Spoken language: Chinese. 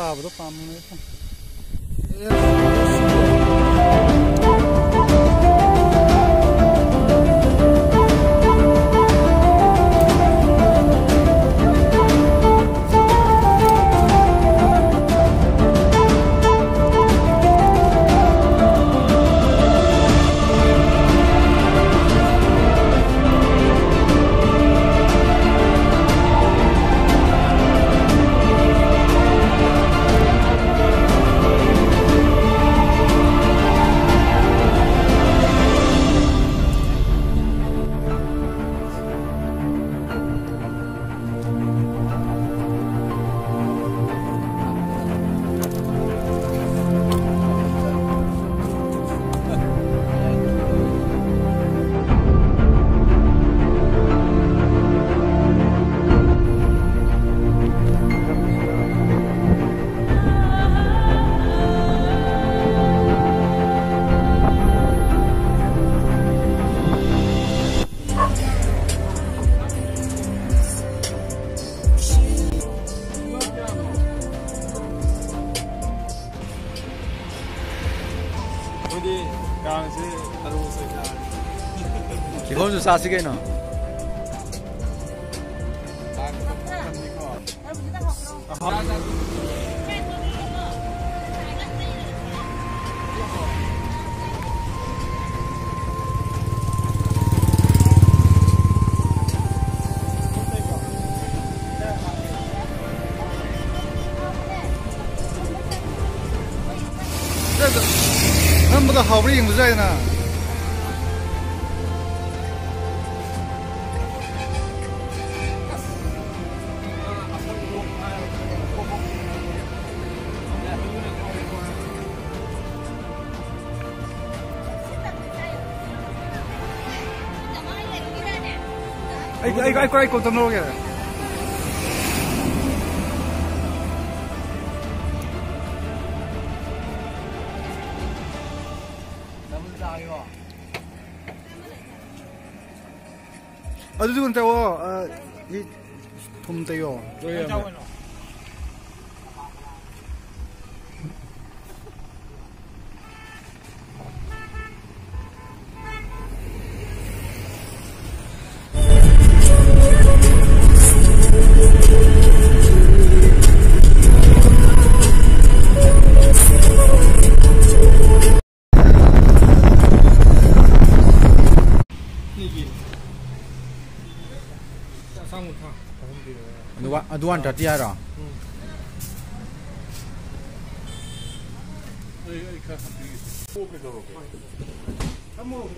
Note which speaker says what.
Speaker 1: sábado, vamos mesmo. Eu...
Speaker 2: 어디 강시 다루스
Speaker 1: 이건 좀 싸시겠 那么多好不的影子在呢。哎哎哎， 이거. 아, 누군 자워. 아, 이돈 대요. 저요. 过来，过来。啊，这个在我呃，你同对哦。
Speaker 2: 对呀。
Speaker 1: Dua, duan dah dia dah.
Speaker 2: Kamu